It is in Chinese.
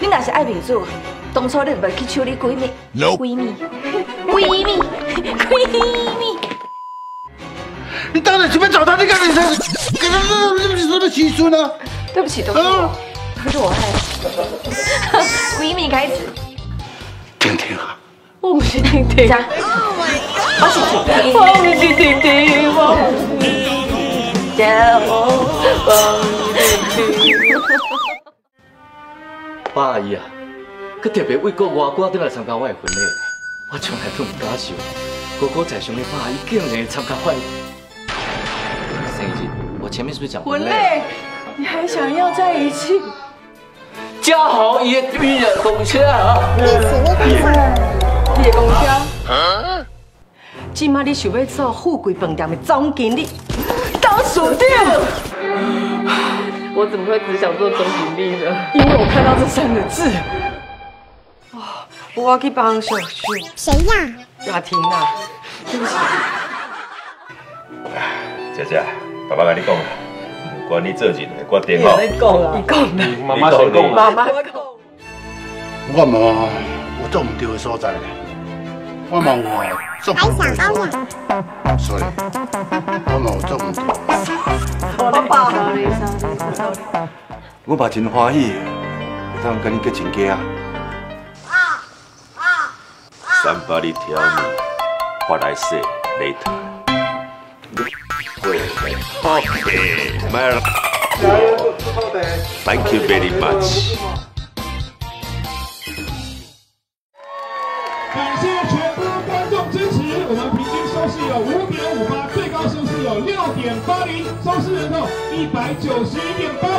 你若是爱面子，当初你袂去抢你闺蜜，闺蜜，闺蜜，闺蜜。你到底怎么找他，你干你这，给他这这什么习俗呢？对不起，都是我，都是我害。闺蜜开始。婷婷啊，我不是婷婷。我是婷婷，我不是婷婷，我不是叫我婷婷。爸阿姨啊，佮特别为国外歌倒来参加我的婚礼，我从来都唔敢想，哥哥在上的爸阿姨竟然参加我的生日。我前面是不是讲婚礼？你还想要在一起？嘉豪也女人公车啊！你的公车？今麦你想要做富贵饭店的总经理？当属店？我怎么会只想做总经理呢？因为我看到这三个字。啊，我要去帮小旭。谁呀？雅婷啊，对不起。姐姐，爸爸跟你讲啦，不管你做几个，我点好。你讲啦，你讲啦，妈妈先讲。妈妈讲。我嘛有做唔对的所在，我嘛有做唔对的所在。sorry，我嘛有做唔对。我爸爸你生我嘛真欢喜，会当跟你结亲家。Somebody tell me what I say later. Okay, Mer. Thank you very much. 感谢全是有五点五八，最高收视有六点八零，收视人口一百九十一点八。